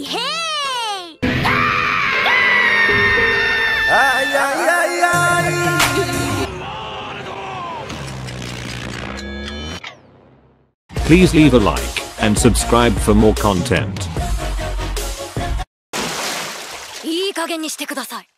Hey, hey! Ay, ay, ay, ay. Please leave a like and subscribe for more content. いい加減にしてください。